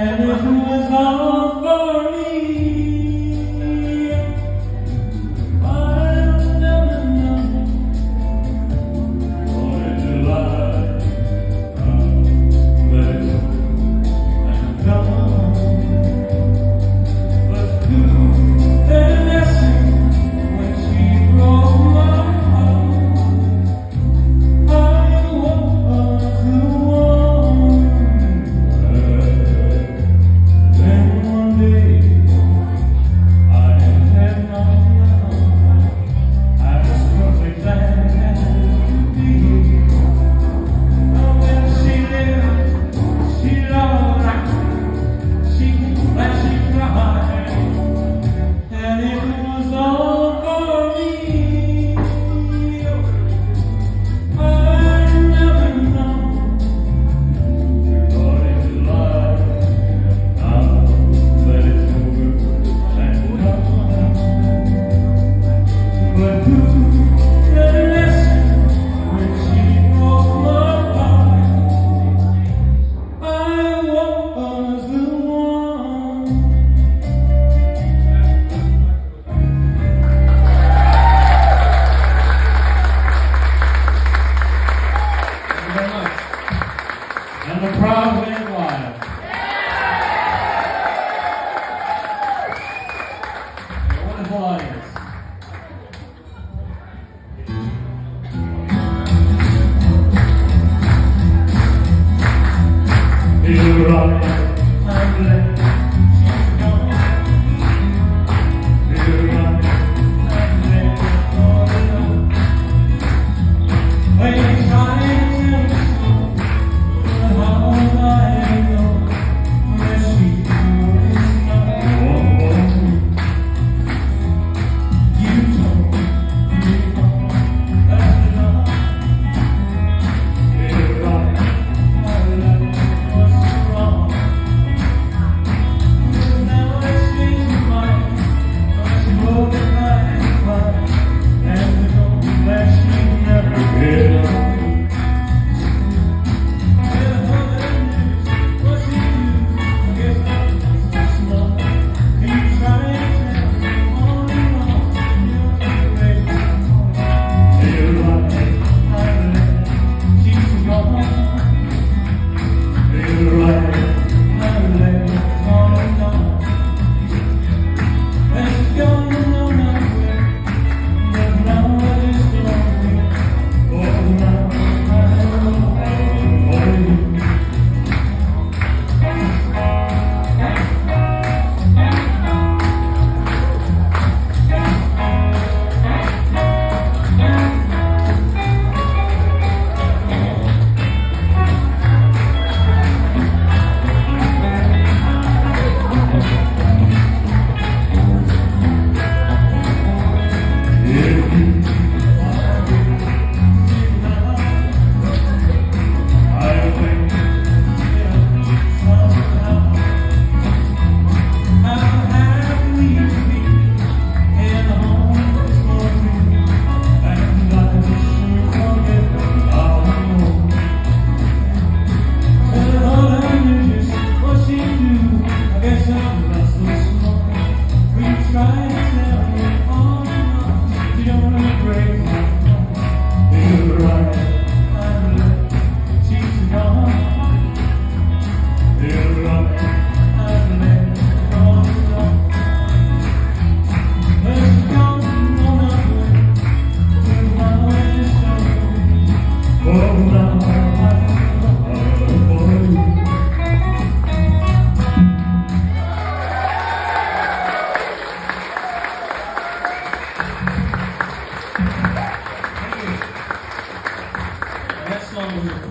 And it was all for and the Proud Wing Lions. Audience. You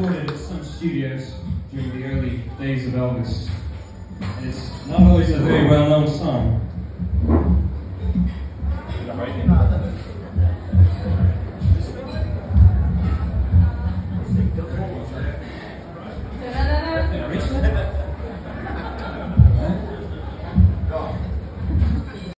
recorded at Sun Studios during the early days of Elvis. And it's not always a very well-known song.